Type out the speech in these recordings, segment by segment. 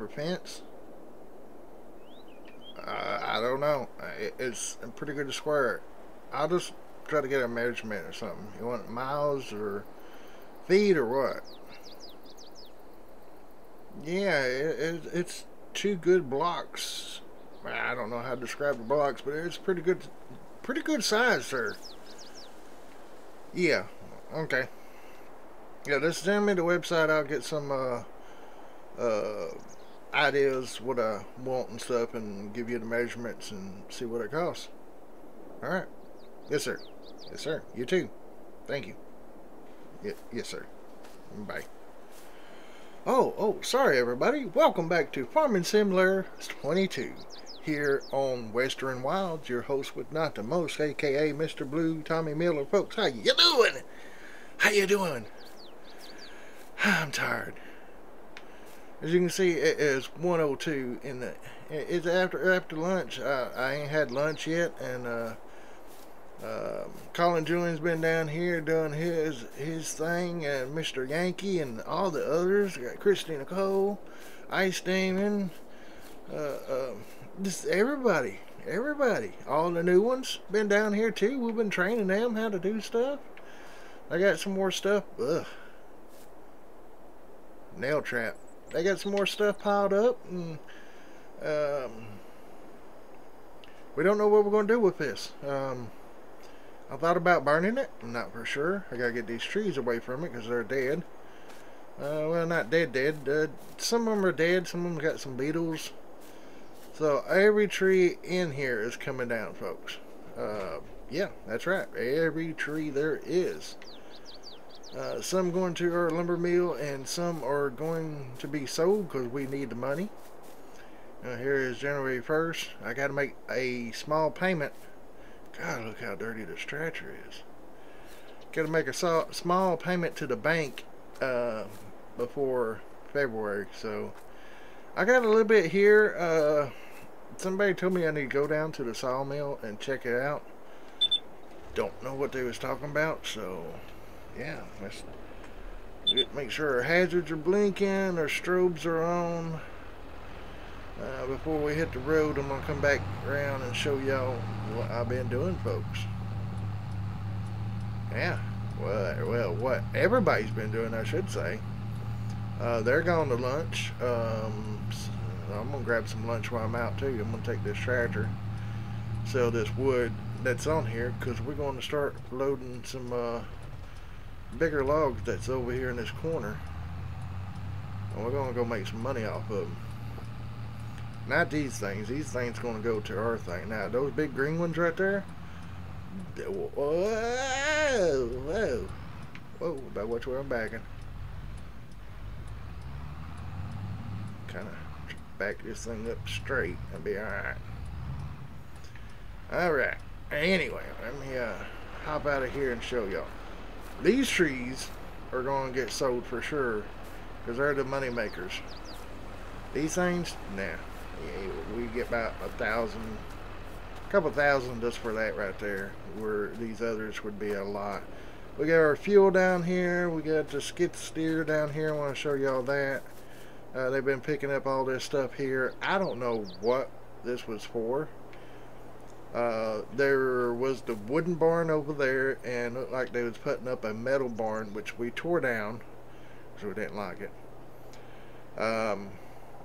of fence. Uh, I don't know. It, it's pretty good to square. I'll just try to get a measurement or something. You want miles or feet or what? Yeah, it, it, it's two good blocks. I don't know how to describe the blocks, but it's pretty good, pretty good size, sir. Yeah, okay. Yeah, just send me the website. I'll get some uh, uh, ideas what I want and stuff, and give you the measurements and see what it costs. All right. Yes, sir. Yes, sir. You too. Thank you. Y yes, sir. Bye. Oh, oh, sorry everybody. Welcome back to Farming Simulator 22 here on Western Wilds. Your host with not the most, aka Mr. Blue Tommy Miller. Folks, how you doing? How you doing? I'm tired. As you can see, it is 102 in the. It's after after lunch. I, I ain't had lunch yet, and uh, um, Collin Julian's been down here doing his his thing, and Mr. Yankee and all the others. got Cristi Nicola, Ice Demon, uh, uh, just everybody, everybody. All the new ones been down here too. We've been training them how to do stuff. I got some more stuff. Ugh. Nail trap. They got some more stuff piled up, and um, we don't know what we're going to do with this. Um, I thought about burning it. I'm not for sure. I gotta get these trees away from it because they're dead. Uh, well, not dead, dead. Uh, some of them are dead. Some of them got some beetles. So every tree in here is coming down, folks. Uh, yeah, that's right. Every tree there is. Uh, some going to our lumber mill and some are going to be sold because we need the money. Uh, here is January 1st. I got to make a small payment God, look how dirty the stretcher is. Got to make a small payment to the bank uh, before February. So I got a little bit here. Uh, somebody told me I need to go down to the sawmill and check it out. Don't know what they was talking about. So yeah, let's make sure our hazards are blinking, our strobes are on. Uh, before we hit the road, I'm going to come back around and show y'all what I've been doing, folks. Yeah, well, well, what everybody's been doing, I should say. Uh, they're going to lunch. Um, I'm going to grab some lunch while I'm out, too. I'm going to take this tractor, sell this wood that's on here, because we're going to start loading some uh, bigger logs that's over here in this corner. And we're going to go make some money off of them. Not these things. These things going to go to our thing. Now, those big green ones right there. Whoa, whoa, whoa. About which way I'm backing. Kind of back this thing up straight and be alright. Alright. Anyway, let me uh, hop out of here and show y'all. These trees are going to get sold for sure because they're the money makers. These things, nah we get about a thousand, a couple thousand just for that right there, where these others would be a lot. We got our fuel down here. We got the skid steer down here. I want to show y'all that. Uh, they've been picking up all this stuff here. I don't know what this was for. Uh, there was the wooden barn over there and looked like they was putting up a metal barn which we tore down so we didn't like it. Um,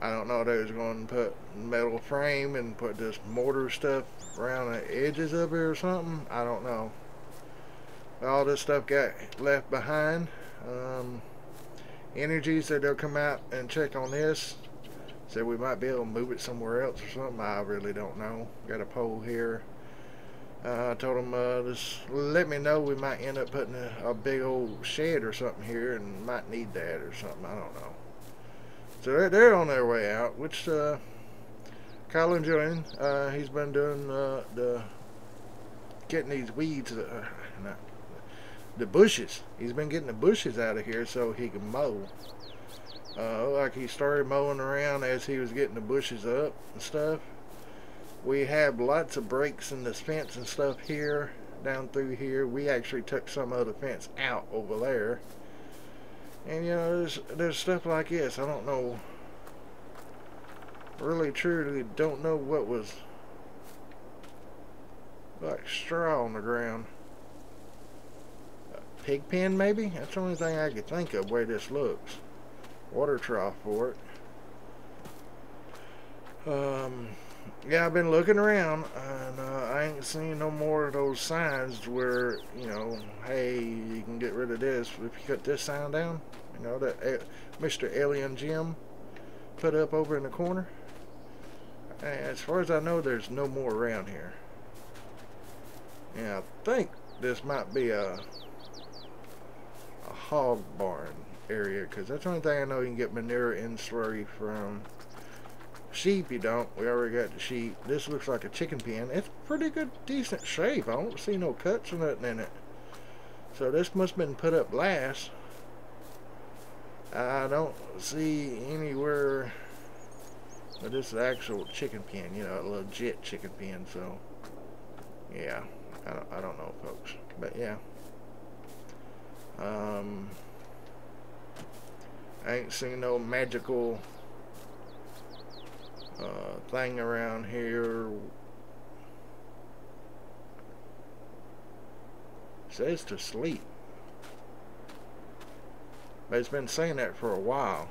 I don't know they was going to put metal frame and put this mortar stuff around the edges of it or something. I don't know. All this stuff got left behind. Um, Energy said they'll come out and check on this. Said we might be able to move it somewhere else or something. I really don't know. Got a pole here. Uh, I told him, uh, just let me know. We might end up putting a, a big old shed or something here and might need that or something. I don't know. So they're, they're on their way out, which uh, Collin Julian, uh, he's been doing uh, the getting these weeds, uh, not, the bushes. He's been getting the bushes out of here so he can mow. Uh, like he started mowing around as he was getting the bushes up and stuff. We have lots of breaks in this fence and stuff here down through here. We actually took some of the fence out over there. And you know, there's, there's stuff like this. I don't know. Really, truly don't know what was like straw on the ground. A pig pen, maybe? That's the only thing I could think of where this looks. Water trough for it. Um, yeah, I've been looking around, and uh, I ain't seen no more of those signs where, you know, hey, you can get rid of this if you cut this sign down. You know, that uh, Mr. Alien Jim put up over in the corner. And as far as I know, there's no more around here. And I think this might be a, a hog barn area, because that's the only thing I know you can get manure and slurry from. Sheep you don't. We already got the sheep. This looks like a chicken pen. It's pretty good, decent shape. I don't see no cuts or nothing in it. So this must have been put up last. I don't see anywhere but this is actual chicken pen, you know, a legit chicken pen, so yeah, I don't, I don't know folks, but yeah. Um, I ain't seen no magical uh, thing around here. says to sleep. But it's been saying that for a while.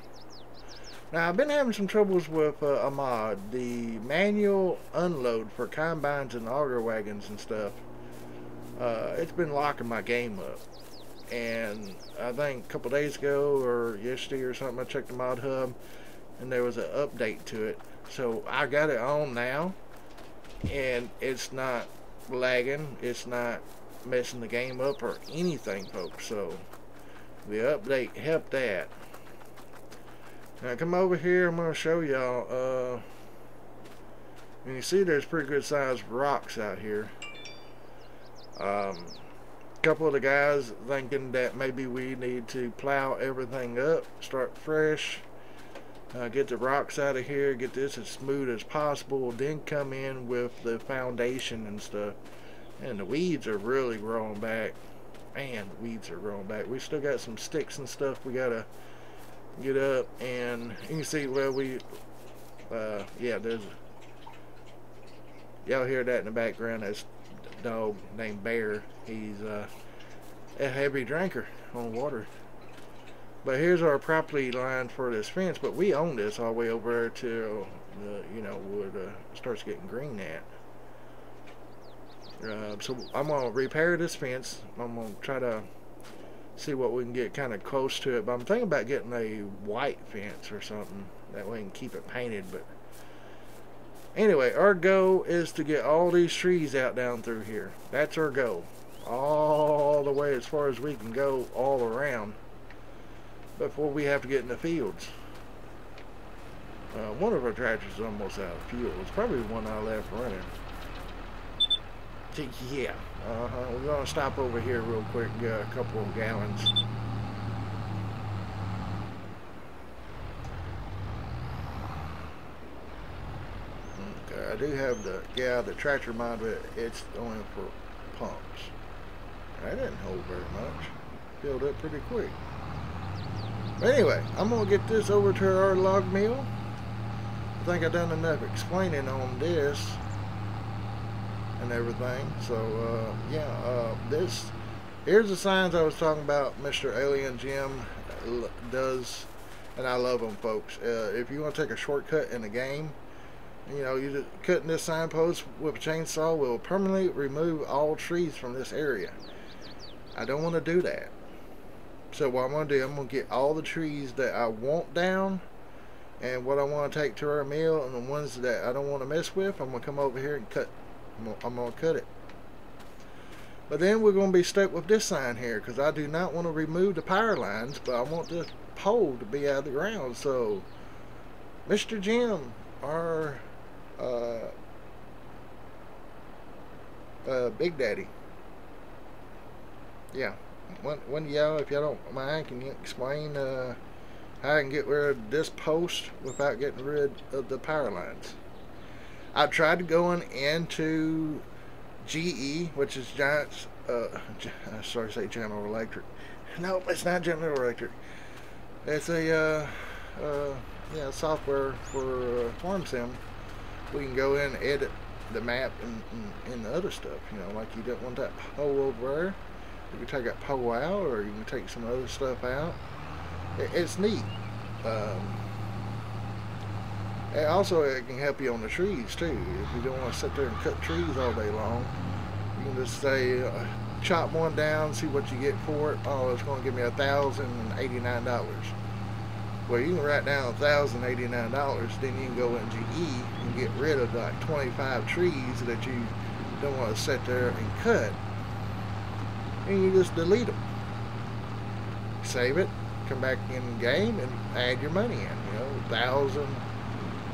Now, I've been having some troubles with uh, a mod, the manual unload for combines and auger wagons and stuff. Uh, it's been locking my game up. And I think a couple days ago or yesterday or something, I checked the mod hub and there was an update to it. So I got it on now, and it's not lagging, it's not messing the game up or anything, folks. So the update helped that. Now come over here, I'm to show y'all, uh, and you see there's pretty good sized rocks out here. Um, couple of the guys thinking that maybe we need to plow everything up, start fresh, uh, get the rocks out of here, get this as smooth as possible, then come in with the foundation and stuff. And the weeds are really growing back. Man, weeds are growing back. We still got some sticks and stuff we gotta get up and you can see where we uh, yeah there's y'all hear that in the background that's dog named Bear he's uh, a heavy drinker on water but here's our property line for this fence, but we own this all the way over there to the, you know, where uh, starts getting green at. Uh, so I'm to repair this fence. I'm to try to see what we can get kind of close to it. But I'm thinking about getting a white fence or something. That way we can keep it painted. But anyway, our goal is to get all these trees out down through here. That's our goal. All the way as far as we can go all around before we have to get in the fields. Uh, one of our tractors is almost out of fuel. It's probably the one I left running. Yeah. Uh-huh. We're going to stop over here real quick get a couple of gallons. Okay, I do have the, yeah, the tractor mod, but it's only for pumps. That didn't hold very much. Filled up pretty quick. But anyway, I'm going to get this over to our log mill. I think I've done enough explaining on this and everything. So, uh, yeah, uh, this, here's the signs I was talking about Mr. Alien Jim does, and I love them, folks. Uh, if you want to take a shortcut in the game, you know, you cutting this signpost with a chainsaw will permanently remove all trees from this area. I don't want to do that. So what I'm going to do, I'm going to get all the trees that I want down and what I want to take to our mill and the ones that I don't want to mess with, I'm going to come over here and cut. I'm going to cut it. But then we're going to be stuck with this sign here because I do not want to remove the power lines, but I want this pole to be out of the ground. So, Mr. Jim, our uh, uh, Big Daddi, yeah, one, one y'all, if y'all don't mind, can you explain uh, how I can get rid of this post without getting rid of the power lines? I tried going into GE, which is Giants. Uh, uh, sorry to say General Electric. No, it's not General Electric. It's a uh, uh, yeah software for uh, farm sim. We can go in, and edit the map and, and, and, the other stuff. You know, like you don't want that pole over there. You can take that pole out, or you can take some other stuff out. It, it's neat. Um, and also, it can help you on the trees too. If you don't want to sit there and cut trees all day long, you can just say, uh, chop one down, see what you get for it. Oh, it's going to give me a thousand and eighty-nine dollars. Well, you can write down thousand eighty-nine dollars, then you can go into E and get rid of like 25 trees that you don't want to sit there and cut, and you just delete them. Save it, come back in game, and add your money in. You know, thousand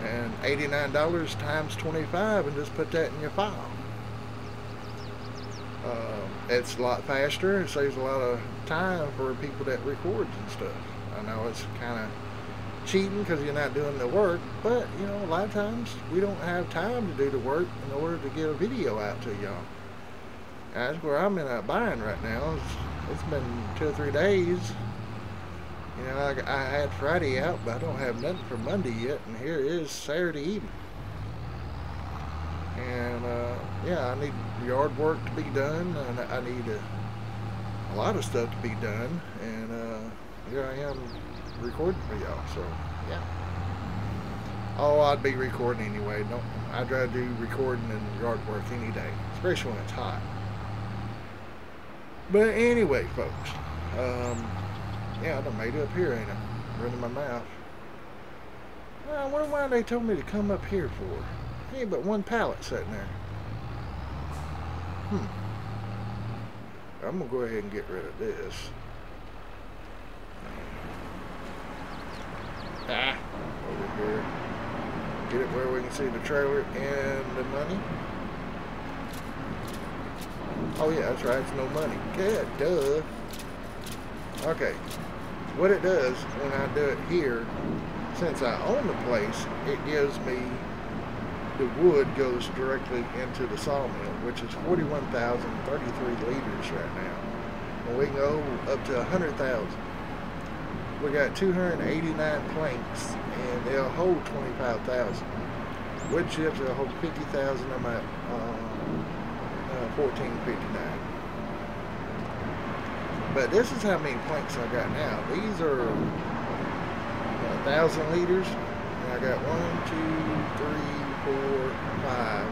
and $89 times 25 and just put that in your file. Uh, it's a lot faster. It saves a lot of time for people that records and stuff. I know it's kind of cheating because you're not doing the work, but you know, a lot of times we don't have time to do the work in order to get a video out to y'all. That's where I'm in a bind right now. It's, it's been two or three days you know, I, I had Friday out, but I don't have nothing for Monday yet, and here is Saturday evening. And, uh, yeah, I need yard work to be done, and I need a, a lot of stuff to be done, and uh, here I am recording for y'all, so, yeah. Oh, I'd be recording anyway. Don't, I'd rather do recording and yard work any day, especially when it's hot. But anyway, folks, um, yeah, I done made it up here, ain't I? Running my mouth. Well, I wonder why they told me to come up here for. Hey, but one pallet sitting there. Hmm. I'm gonna go ahead and get rid of this. Ah, over here. Get it where we can see the trailer and the money. Oh yeah, that's right, it's no money. Good, duh. Okay, what it does when I do it here, since I own the place, it gives me the wood goes directly into the sawmill, which is 41,033 liters right now. And we can go up to 100,000. We got 289 planks, and they'll hold 25,000. Wood chips will hold 50,000. I'm at uh, uh, 1459. But this is how many planks I got now. These are a thousand liters. And I got one, two, three, four, five.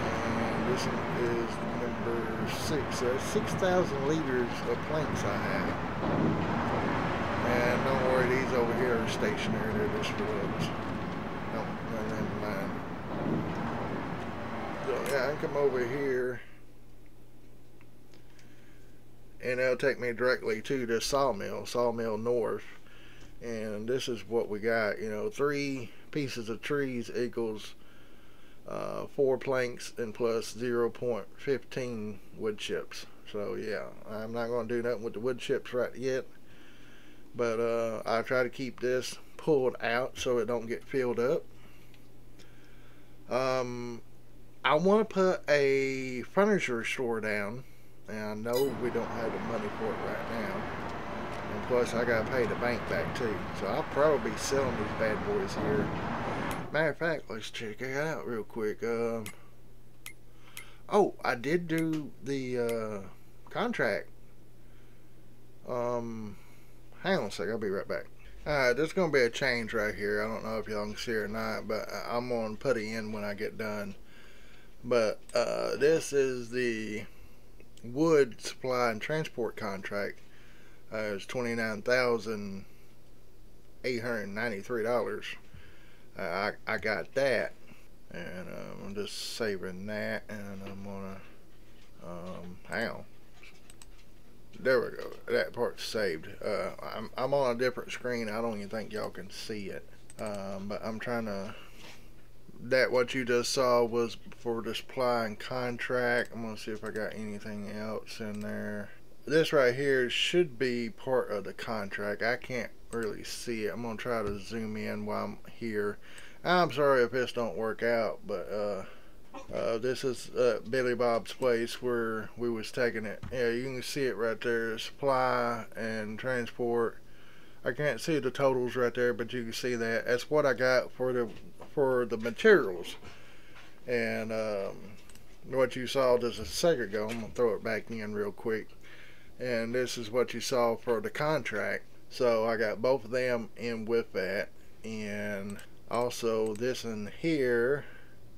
And this is number six. So 6,000 liters of planks I have. And don't worry, these over here are stationary. They're just for those. Don't, don't mind. So yeah, I can come over here and it'll take me directly to the sawmill, Sawmill North. And this is what we got, you know, three pieces of trees equals uh, four planks and plus 0.15 wood chips. So yeah, I'm not going to do nothing with the wood chips right yet. But uh, I try to keep this pulled out so it don't get filled up. Um, I want to put a furniture store down and I know we don't have the money for it right now. And plus, I got to pay the bank back too. So I'll probably be selling these bad boys here. Matter of fact, let's check it out real quick. Um, oh, I did do the uh, contract. Um, hang on a sec. I'll be right back. Alright, there's going to be a change right here. I don't know if y'all can see or not, but I'm going to put it in when I get done. But uh, this is the wood supply and transport contract uh, three dollars. Uh, I I got that, and um, I'm just saving that, and I'm gonna um, hang on. There we go. That part's saved. Uh, I'm I'm on a different screen. I don't even think y'all can see it, um, but I'm trying to that what you just saw was for the supply and contract. I'm going to see if I got anything else in there. This right here should be part of the contract. I can't really see it. I'm going to try to zoom in while I'm here. I'm sorry if this don't work out, but uh, Uh, this is uh, Billy Bob's place where we was taking it. Yeah, you can see it right there. Supply and transport. I can't see the totals right there, but you can see that. That's what I got for the for the materials. And um, what you saw just a second ago, I'm gonna throw it back in real quick. And this is what you saw for the contract. So I got both of them in with that, and also this in here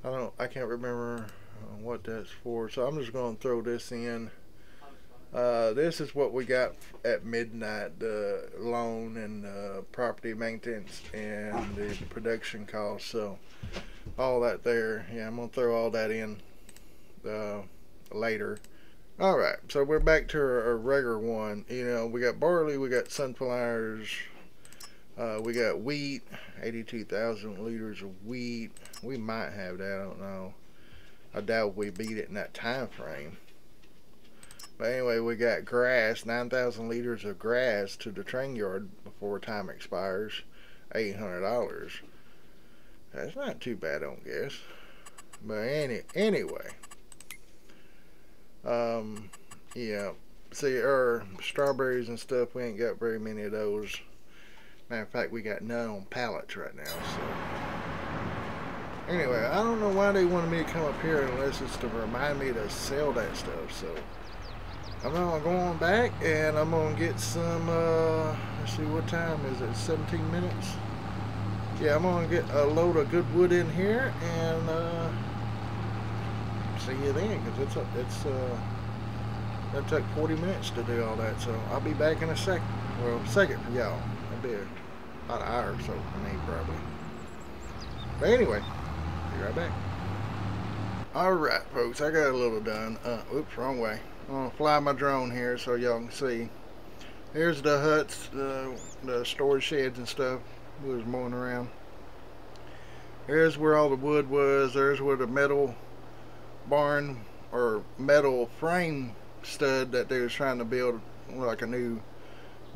I don't I can't remember uh, what that's for so I'm just going to throw this in. Uh, this is what we got at midnight the loan and property maintenance and the production costs so all that there. Yeah I'm gonna throw all that in uh, later. Alright so we're back to our regular one. You know we got barley we got sunflowers uh, we got wheat, 82,000 liters of wheat. We might have that, I don't know. I doubt we beat it in that time frame. But anyway, we got grass, 9,000 liters of grass to the train yard before time expires, $800. That's not too bad, I don't guess. But any anyway, um, yeah. See, our strawberries and stuff, we ain't got very many of those. Matter of fact, we got none on pallets right now. So anyway, I don't know why they wanted me to come up here unless it's to remind me to sell that stuff. So I'm gonna go on back and I'm gonna get some. Uh, let's see, what time is it? 17 minutes. Yeah, I'm gonna get a load of good wood in here and uh, see you then, because it's a, it's uh, that took 40 minutes to do all that. So I'll be back in a second. Well, second for y'all. It'll be about an hour or so for me, probably. But anyway, be right back. Alright, folks, I got a little done. Uh, oops, wrong way. I'm going to fly my drone here so y'all can see. Here's the huts, the, the storage sheds and stuff. We was mowing around. Here's where all the wood was. There's where the metal barn or metal frame stud that they was trying to build like a new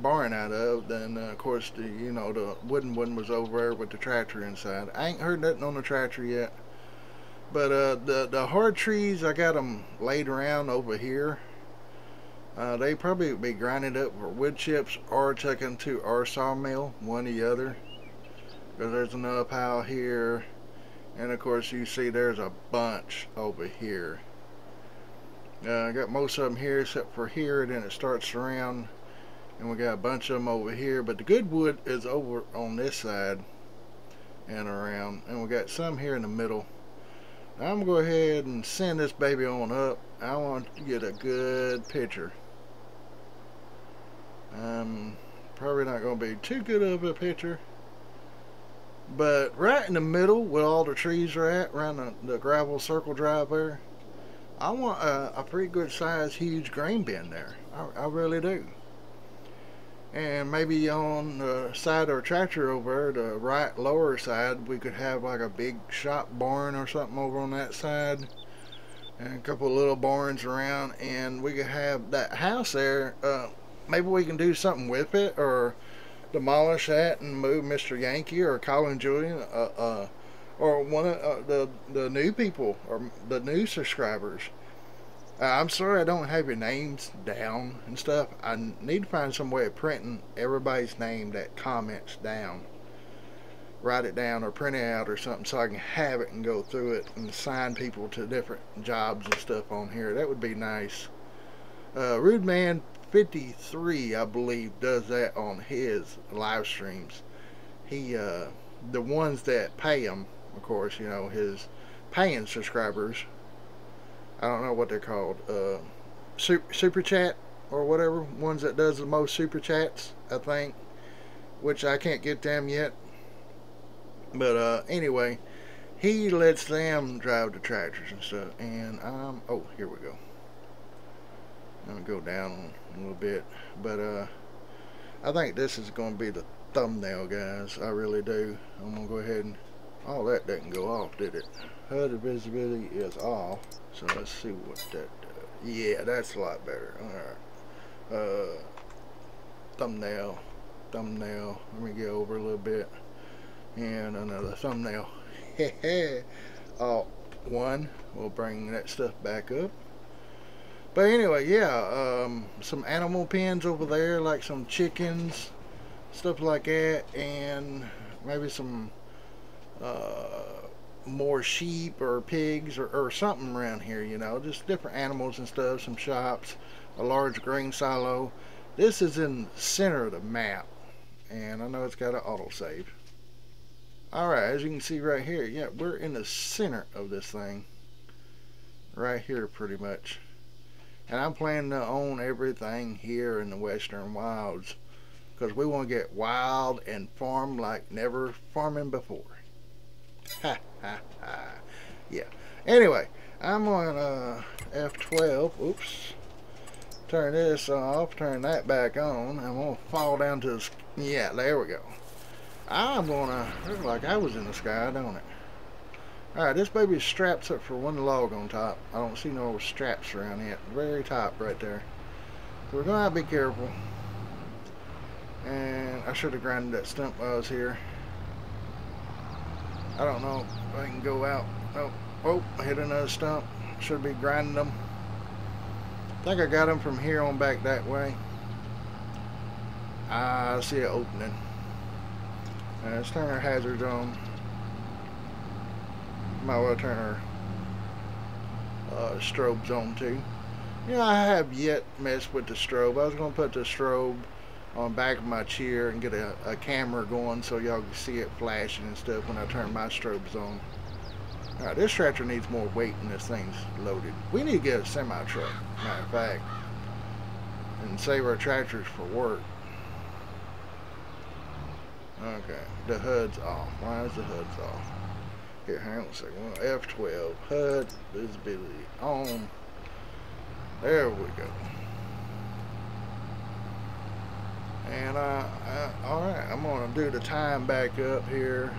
barn out of. Then uh, of course the you know the wooden one was over there with the tractor inside. I ain't heard nothing on the tractor yet. But uh, the the hard trees I got them laid around over here. Uh, they probably be grinded up for wood chips or taken to our sawmill, one or the other. Because there's another pile here. And of course you see there's a bunch over here. Uh, I got most of them here except for here. Then it starts around and we got a bunch of them over here but the good wood is over on this side and around. And we got some here in the middle. I'm gonna go ahead and send this baby on up. I want to get a good picture. Um probably not gonna be too good of a picture. But right in the middle where all the trees are at around the, the gravel circle drive there I want a, a pretty good size huge grain bin there. I, I really do and maybe on the side of our tractor over there, the right lower side we could have like a big shop barn or something over on that side and a couple little barns around and we could have that house there uh, maybe we can do something with it or demolish that and move Mr. Yankee or Collin Julian uh, uh, or one of uh, the the new people or the new subscribers uh, I'm sorry I don't have your names down and stuff. I need to find some way of printing everybody's name that comments down. Write it down or print it out or something so I can have it and go through it and assign people to different jobs and stuff on here. That would be nice. Uh, Rude Man 53, I believe, does that on his live streams. He, uh, the ones that pay him, of course, you know, his paying subscribers I don't know what they're called. Uh, super, super chat or whatever. Ones that does the most super chats, I think. Which I can't get them yet. But uh, anyway, he lets them drive the tractors and stuff. And um, oh, here we go. I'm gonna go down a little bit, but uh, I think this is gonna be the thumbnail, guys. I really do. I'm gonna go ahead and. Oh, that didn't go off, did it? HUD visibility is off. So let's see what that does. Yeah, that's a lot better. Alright. Uh, thumbnail. Thumbnail. Let me get over a little bit. And another thumbnail. oh, one. We'll bring that stuff back up. But anyway, yeah, um, some animal pens over there, like some chickens, stuff like that, and maybe some uh, more sheep or pigs or, or something around here, you know, just different animals and stuff, some shops, a large grain silo. This is in center of the map, and I know it's got an autosave. Alright, as you can see right here, yeah, we're in the center of this thing. Right here, pretty much. And I'm planning to own everything here in the Western Wilds. Because we want to get wild and farm like never farming before. Ha ha ha. Yeah. Anyway, I'm on uh, F12. Oops. Turn this off. Turn that back on. I'm to fall down to the... Yeah, there we go. I'm gonna, look like I was in the sky, don't it? Alright, this baby straps up for one log on top. I don't see no straps around it. Very top right there. So we're gonna be careful. And I should have grinded that stump while I was here. I don't know if I can go out. Oh, oh, hit another stump. Should be grinding them. I think I got them from here on back that way. I see it opening. Uh, let's turn our hazards on. Might well turn our uh, strobes on too. You know, I have yet messed with the strobe. I was going to put the strobe on back of my chair and get a, a camera going so y'all can see it flashing and stuff when I turn my strobes on. Alright, this tractor needs more weight when this thing's loaded. We need to get a semi-truck, matter of fact, and save our tractors for work. Okay, the HUD's off. Why is the HUD's off? Here, hang on a second. F12, HUD, visibility on. There we go. And uh, I, all right, I'm gonna do the time back up here.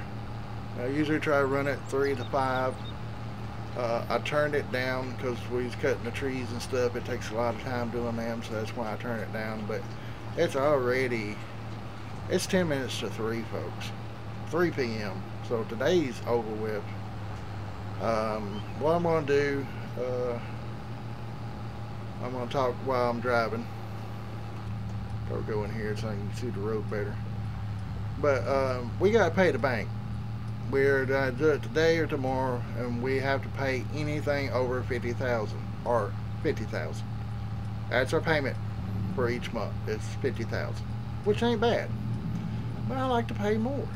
I usually try to run it three to five. Uh, I turned it down because we was cutting the trees and stuff. It takes a lot of time doing them, so that's why I turned it down. But it's already it's 10 minutes to 3, folks. 3 p.m. So today's over with. Um, what I'm to do, uh, I'm to talk while I'm driving. I'll go in here so I can see the road better. But um, we got to pay the bank. We're going to do it today or tomorrow, and we have to pay anything over 50000 or 50000 That's our payment for each month. It's 50000 which ain't bad but I like to pay more.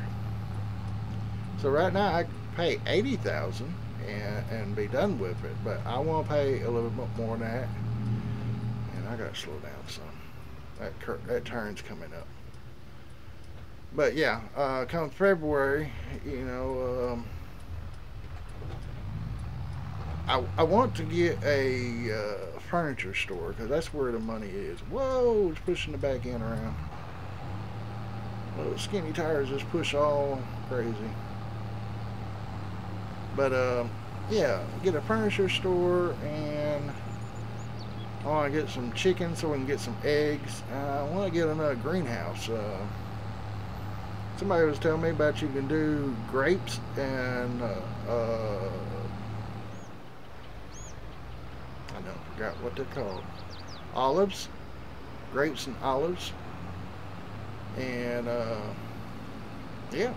So right now I pay 80000 and, and be done with it, but I want to pay a little bit more than that. And I got to slow down some. That, that turn's coming up. But yeah, uh, come February, you know, um, I, I want to get a uh, furniture store because that's where the money is. Whoa, it's pushing the back end around. Those skinny tires just push all crazy. But, uh, yeah, get a furniture store and I want to get some chicken so we can get some eggs. Uh, I want to get another greenhouse. Uh, somebody was telling me about you can do grapes and uh, uh, I don't forgot what they're called. Olives, grapes and olives and uh, yeah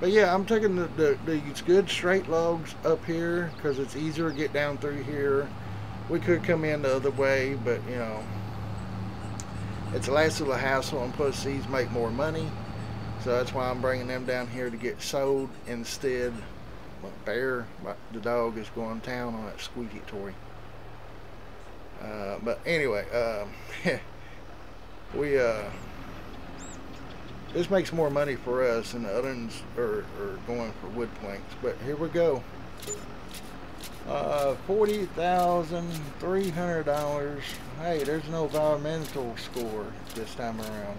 but yeah I'm taking the, the, these good straight logs up here because it's easier to get down through here we could come in the other way but you know it's less of a hassle and plus these make more money. So that's why I'm bringing them down here to get sold instead. Bear, the dog is going to town on that squeaky toy. Uh, but anyway um, we uh this makes more money for us and the other ones are, are going for wood planks. But here we go uh, $40,300 hey there's no environmental score this time around.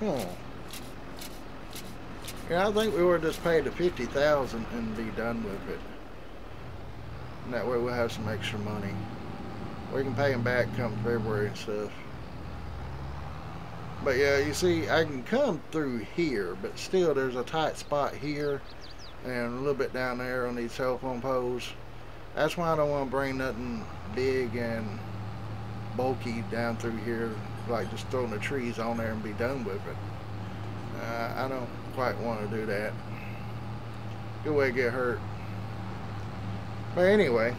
Hmm. Yeah I think we would just pay the 50000 and be done with it. And that way we'll have some extra money. We can pay them back come February and stuff. But yeah, you see, I can come through here, but still there's a tight spot here. And a little bit down there on these telephone poles. That's why I don't want to bring nothing big and bulky down through here, like just throwing the trees on there and be done with it. Uh, I don't quite want to do that. Good way to get hurt. But anyway,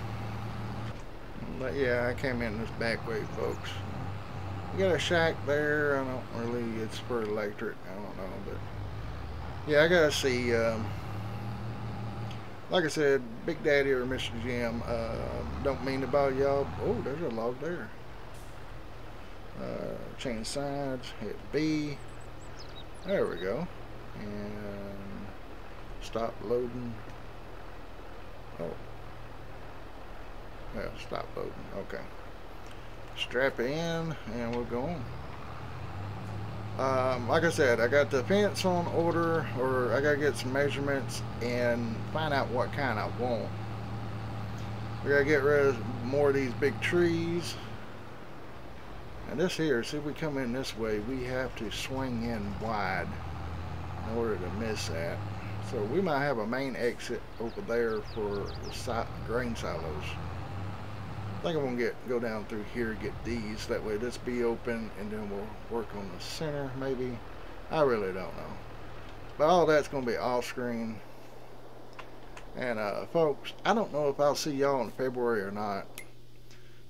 but yeah, I came in this back way, folks. You got a shack there. I don't really, it's for electric. I don't know, but yeah, I gotta see. Um, like I said, Big Daddi or Mr. Jim, uh, don't mean to bother y'all. Oh, there's a log there. Uh, change sides, hit B. There we go. And stop loading. Oh. Yeah, stop loading. Okay. Strap in and we're going. Um, like I said, I got the fence on order, or I gotta get some measurements and find out what kind I want. We gotta get rid of more of these big trees. And this here, see if we come in this way, we have to swing in wide in order to miss that. So we might have a main exit over there for the grain silos. I think I'm gonna get go down through here get these. That way this be open and then we'll work on the center maybe. I really don't know. But all that's gonna be off screen and uh, folks I don't know if I'll see y'all in February or not.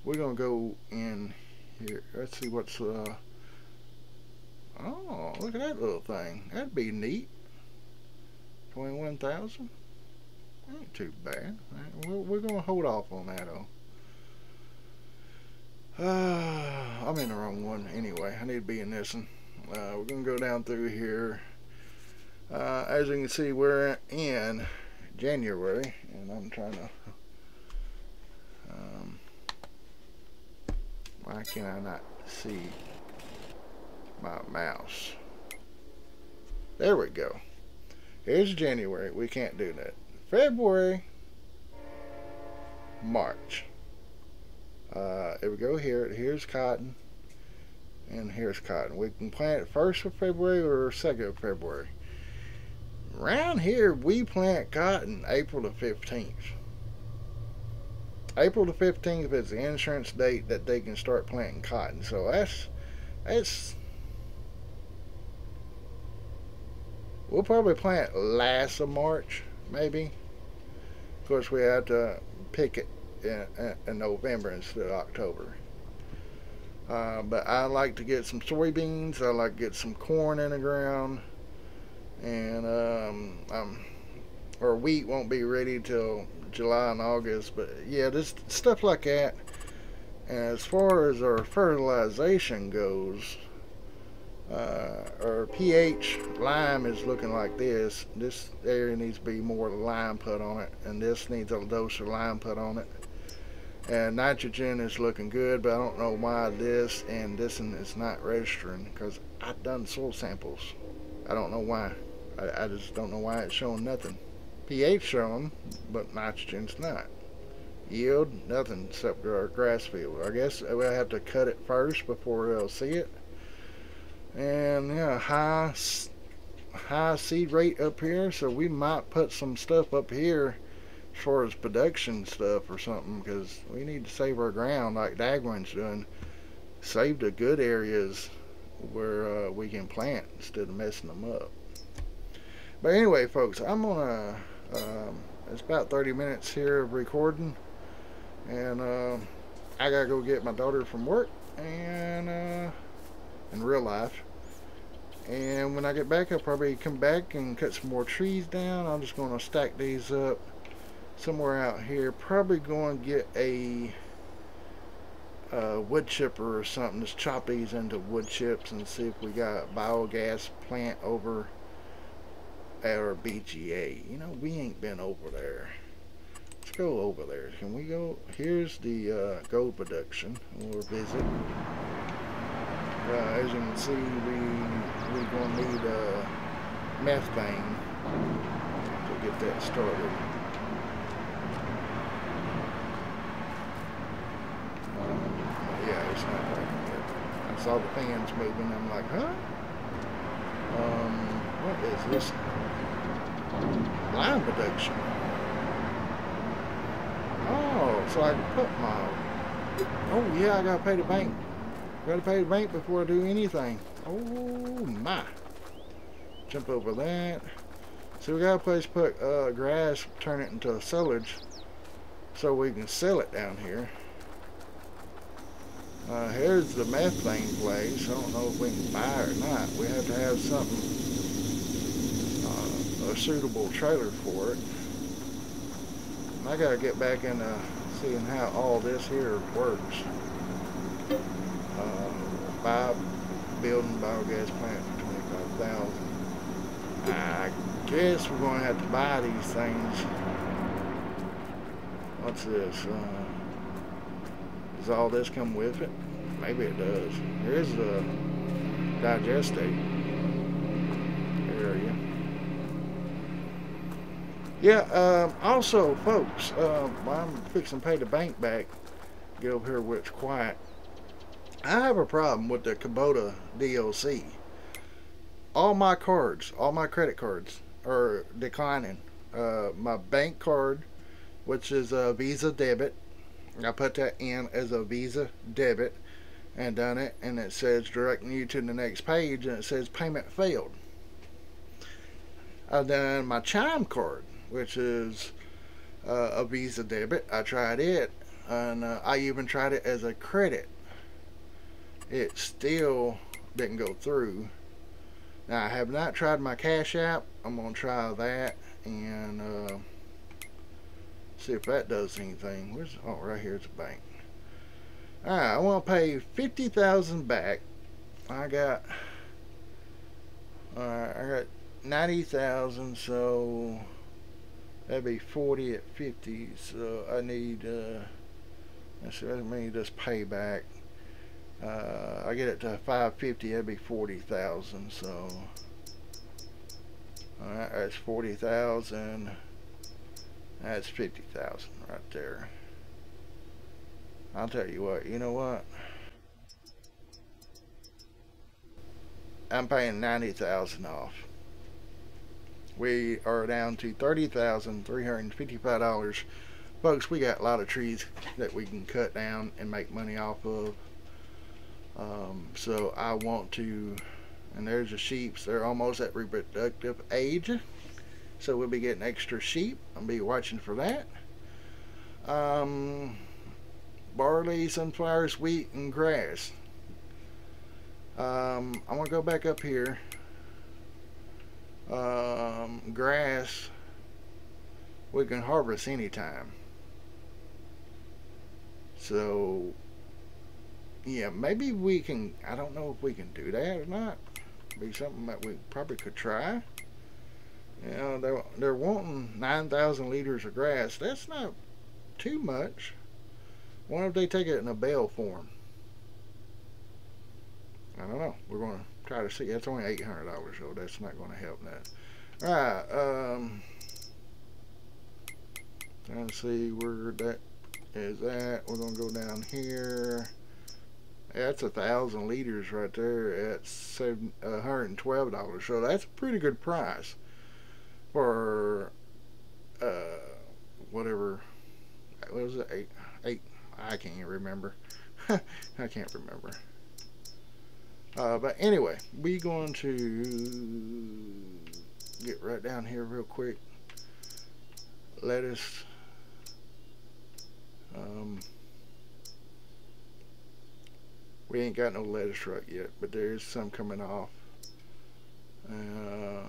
We're gonna go in here. Let's see what's uh oh look at that little thing. That'd be neat. 21,000 ain't too bad. We're, we're gonna hold off on that though uh, I'm in the wrong one anyway. I need to be in this one. Uh, we're going to go down through here. Uh, as you can see, we're in January, and I'm trying to... Um, why can I not see my mouse? There we go. Here's January. We can't do that. February, March. Uh, if we go here, here's cotton, and here's cotton. We can plant 1st of February or 2nd of February. Around here, we plant cotton April the 15th. April the 15th is the insurance date that they can start planting cotton. So that's, that's, we'll probably plant last of March, maybe. Of course, we have to pick it in, in November instead of October. Uh, but I like to get some soybeans. I like to get some corn in the ground, and um, um, or wheat won't be ready till July and August. But yeah, just stuff like that. And as far as our fertilization goes, uh, our pH lime is looking like this. This area needs to be more lime put on it, and this needs a dose of lime put on it and nitrogen is looking good but I don't know why this and this one is not registering because I've done soil samples. I don't know why. I, I just don't know why it's showing nothing. pH showing but nitrogen's not. Yield nothing except our grass field. I guess we'll have to cut it first before they'll see it. And yeah high high seed rate up here so we might put some stuff up here as far as production stuff or something because we need to save our ground like Daggerwin's doing. Save the good areas where uh, we can plant instead of messing them up. But anyway, folks, I'm gonna. Um, it's about 30 minutes here of recording, and uh, I gotta go get my daughter from work and uh, in real life. And when I get back, I'll probably come back and cut some more trees down. I'm just gonna stack these up somewhere out here. Probably going to get a wood chipper or something. Just chop these into wood chips and see if we got a biogas plant over at our BGA. You know, we ain't been over there. Let's go over there. Can we go? Here's the uh, gold production. We'll visit. Uh, as you can see, we we're gonna need uh, methane to get that started. I saw the fans moving. I'm like, huh? Um, what is this? line production. Oh, so I can put my... Oh, yeah, I gotta pay the bank. Gotta pay the bank before I do anything. Oh, my. Jump over that. So we got a place to put uh, grass, turn it into a silage so we can sell it down here. Uh, here's the methane place. I don't know if we can buy or not. We have to have something, uh, a suitable trailer for it. And I gotta get back into seeing how all this here works. Uh, buy building biogas plant for 25000 I guess we're to have to buy these things. What's this? Uh, does all this come with it? Maybe it does. Here's the digestate area. Yeah, um, also, folks, uh, I'm fixing to pay the bank back. Get over here where it's quiet. I have a problem with the Kubota DLC. All my cards, all my credit cards are declining. Uh, my bank card, which is a Visa debit, I put that in as a Visa debit and done it, and it says directing you to the next page, and it says payment failed. I've done my Chime card, which is uh, a Visa debit. I tried it, and uh, I even tried it as a credit. It still didn't go through. Now I have not tried my Cash App. I'm gonna try that and uh, see if that does anything. Where's oh right here's the bank. Alright, I want to pay fifty thousand back. I got alright, I got ninety thousand, so that'd be forty at fifty. So I need uh, let's see, let me just pay back. Uh, I get it to 550, that'd be 40,000. So, alright, that's 40,000. That's 50,000 right there. I'll tell you what, you know what? I'm paying 90,000 off. We are down to $30,355. Folks, we got a lot of trees that we can cut down and make money off of. Um, so I want to, and there's the sheep. They're almost at reproductive age. So we'll be getting extra sheep. I'll be watching for that. Um, barley, sunflowers, wheat, and grass. Um, I'm going to go back up here. Um, grass, we can harvest anytime. So, yeah, maybe we can, I don't know if we can do that or not. Be something that we probably could try. You know, they're, they're wanting 9,000 liters of grass. That's not too much. Why don't they take it in a bale form? I don't know. We're going to try to see. That's only $800, so that's not going to help that. Alright, um, trying to see where that is at. We're going to go down here. That's a thousand liters right there at seven, $112. So that's a pretty good price for uh, whatever. What was it? Eight, eight I can't remember. I can't remember. Uh, but anyway, we going to get right down here real quick. Lettuce. Um, we ain't got no lettuce truck yet, but there is some coming off. Uh,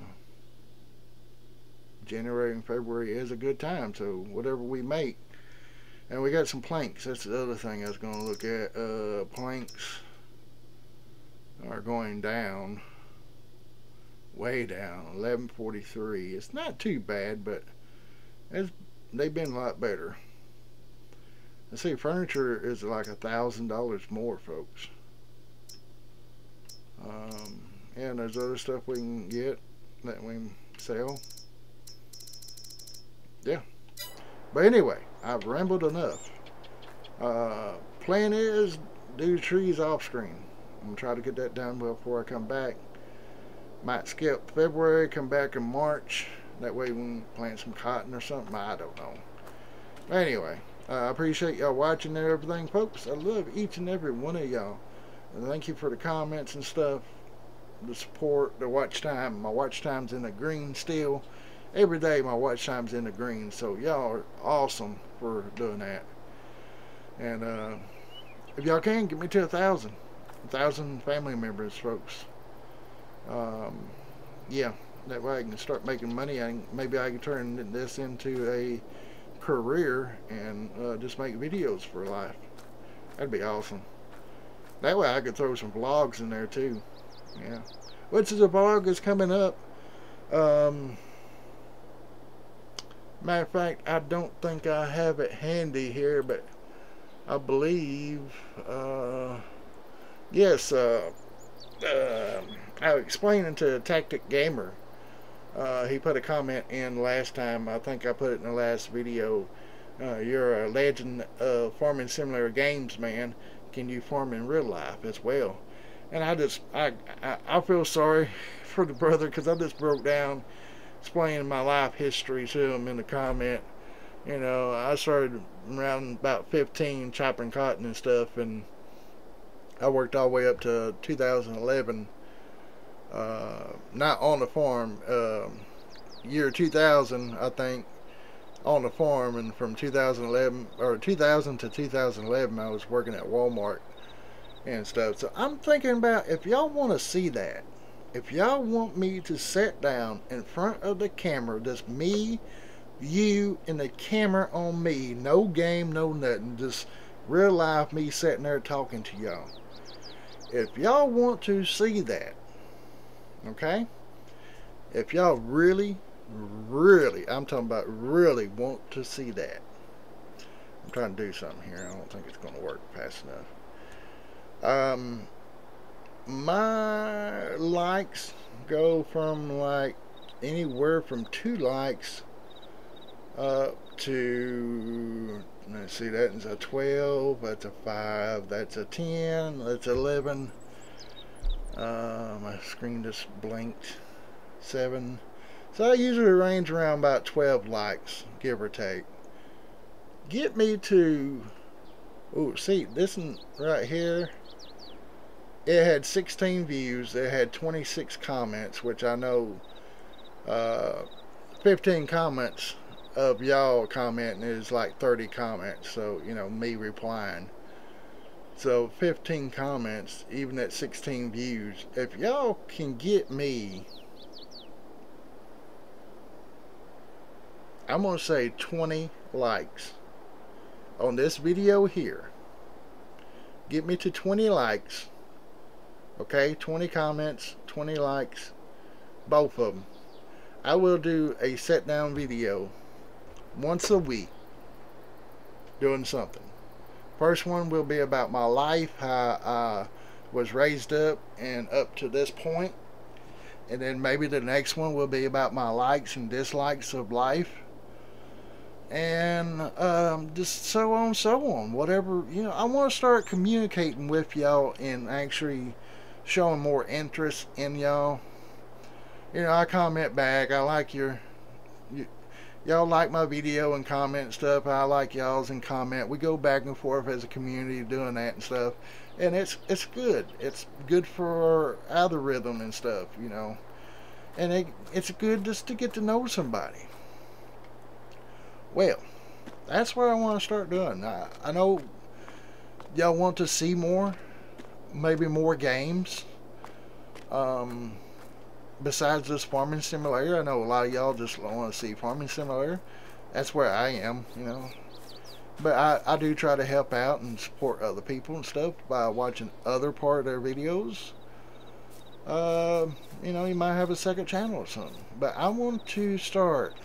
January and February is a good time, so whatever we make and we got some planks. That's the other thing I was going to look at. Uh, planks are going down, way down, 1143. It's not too bad, but it's they've been a lot better. I see furniture is like a thousand dollars more, folks. Um, and there's other stuff we can get that we sell. Yeah. But anyway, I've rambled enough. Uh, plan is do trees off screen. I'm gonna try to get that done before I come back. Might skip February, come back in March. That way we can plant some cotton or something. I don't know. Anyway, uh, I appreciate y'all watching and everything, folks. I love each and every one of y'all. Thank you for the comments and stuff, the support, the watch time. My watch time's in the green still. Every day my watch time's in the green. So y'all are awesome for doing that. And uh, if y'all can, get me to a thousand. A thousand family members, folks. Um, yeah, that way I can start making money. I maybe I can turn this into a career and uh, just make videos for life. That'd be awesome. That way I could throw some vlogs in there too. Yeah. Which is a vlog is coming up. Um, matter of fact, I don't think I have it handy here, but I believe, uh, yes, uh, uh, I was explaining to Tactic Gamer. Uh, he put a comment in last time. I think I put it in the last video. Uh, you're a legend of farming simulator games, man. Can you farm in real life as well? And I just, I, I, I feel sorry for the brother because I just broke down explaining my life history to him in the comment. You know, I started around about 15 chopping cotton and stuff, and I worked all the way up to 2011. Uh, not on the farm. Uh, year 2000, I think, on the farm, and from 2011 or 2000 to 2011, I was working at Walmart and stuff. So I'm thinking about if y'all want to see that, if y'all want me to sit down in front of the camera, just me, you, and the camera on me, no game, no nothing, just real life me sitting there talking to y'all. If y'all want to see that, okay, if y'all really, really, I'm talking about really want to see that, I'm trying to do something here. I don't think it's going to work fast enough. Um, my likes go from like anywhere from two likes up to let's see that's a 12 that's a 5 that's a 10 that's 11 uh, my screen just blinked 7 so I usually range around about 12 likes give or take. Get me to oh see this one right here it had 16 views. It had 26 comments, which I know uh, 15 comments of y'all commenting is like 30 comments. So, you know, me replying. So 15 comments, even at 16 views. If y'all can get me, I'm going to say 20 likes on this video here. Get me to 20 likes Okay, 20 comments, 20 likes, both of them. I will do a set down video once a week doing something. First one will be about my life, how I was raised up and up to this. And then maybe the next one will be about my likes and dislikes of life. And um, just so on so on. Whatever, you know, I want to start communicating with y'all and actually showing more interest in y'all. You know, I comment back. I like your, y'all like my video and comment stuff. I like y'all's and comment. We go back and forth as a community doing that and stuff, and it's it's good. It's good for our algorithm and stuff, you know, and it, it's good just to get to know somebody. Well, that's what I want to start doing. I, I know y'all want to see more maybe more games. Um, besides this farming simulator, I know a lot of y'all just want to see farming simulator. That's where I am, you know. But I, I do try to help out and support other people and stuff by watching other part of their videos. Uh, you know, you might have a second channel or something. But I want to start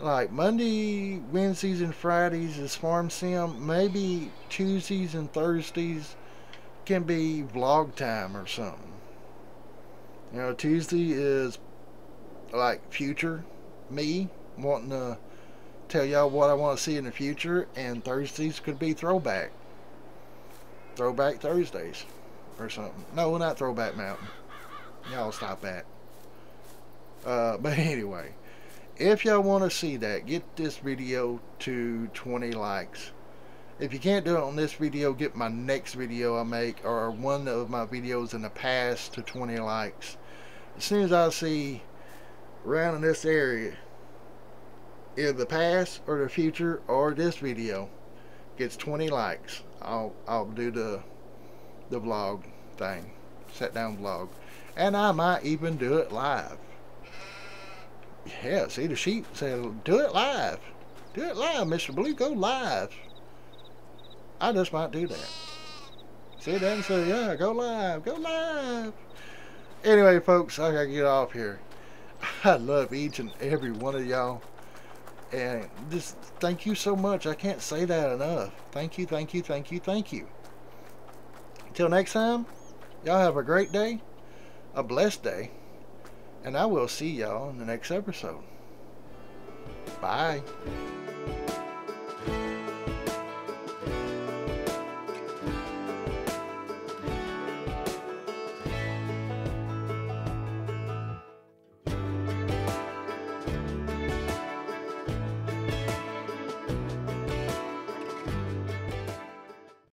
like Monday, Wednesdays, and Fridays is Farm Sim. Maybe Tuesdays and Thursdays can be vlog time or something. You know, Tuesday is like future me wanting to tell y'all what I want to see in the future, and Thursdays could be throwback. Throwback Thursdays or something. No, we're not Throwback Mountain. Y'all stop that. Uh, but anyway, if y'all want to see that, get this video to 20 likes. If you can't do it on this video, get my next video I make or one of my videos in the past to 20 likes. As soon as I see around in this area, either the past or the future or this video gets 20 likes, I'll I'll do the the vlog thing, set down vlog, and I might even do it live. Yeah, see the sheep said, do it live. Do it live, Mr. Blue, go live. I just might do that. See that and say, yeah, go live, go live. Anyway, folks, I gotta get off here. I love each and every one of y'all. And just thank you so much. I can't say that enough. Thank you, thank you, thank you, thank you. Until next time, y'all have a great day, a blessed day, and I will see y'all in the next episode. Bye.